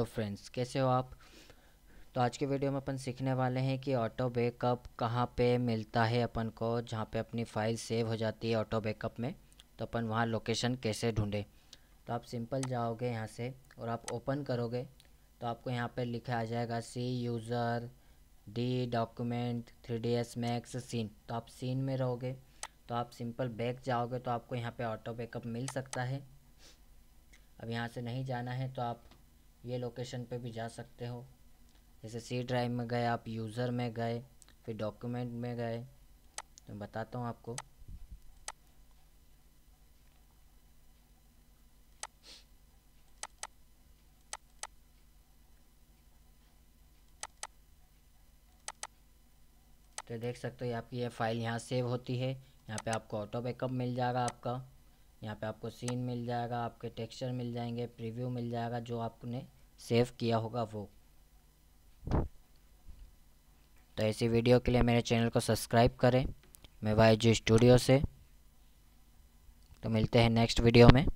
तो फ्रेंड्स कैसे हो आप? तो आज के वीडियो में अपन सीखने वाले हैं कि ऑटो बैकअप कहाँ पे मिलता है अपन को, जहाँ पे अपनी फ़ाइल सेव हो जाती है ऑटो बैकअप में। तो अपन वहाँ लोकेशन कैसे ढूंढे? तो आप सिंपल जाओगे यहाँ से और आप ओपन करोगे। तो आपको यहाँ पे लिखा आ जाएगा C user D document three D S max scene तो आप सीन में रहोगे। तो आप सिंपल बैक जाओगे तो आपको यहाँ पे ऑटो बैकअप मिल सकता है। अब यहाँ से नहीं जाना है तो आप ये लोकेशन पे भी जा सकते हो। जैसे सी ड्राइव में गए, आप यूज़र में गए, फिर डॉक्यूमेंट में गए। तो बताता हूँ आपको। तो देख सकते हो, आपकी ये फ़ाइल यहाँ सेव होती है। यहाँ पे आपको ऑटो बैकअप मिल जाएगा आपका। यहाँ पे आपको सीन मिल जाएगा, आपके टेक्सचर मिल जाएँगे प्रीव्यू मिल जाएगा, जो आपने सेव किया होगा वो। तो ऐसी वीडियो के लिए मेरे चैनल को सब्सक्राइब करें। मैं वाई स्टूडियो से। तो मिलते हैं नेक्स्ट वीडियो में।